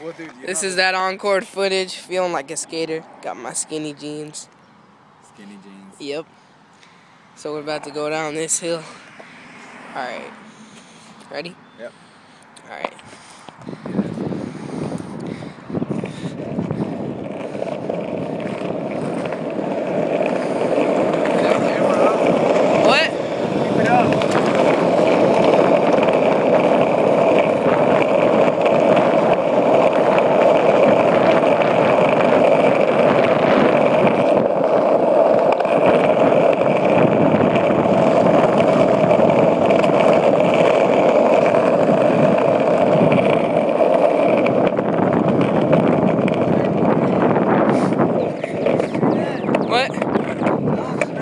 Well, dude, This is that encore footage, feeling like a skater. Got my skinny jeans. skinny jeans. Yep. So we're about to go down this hill. Alright. Ready? Yep. Alright. Thank you.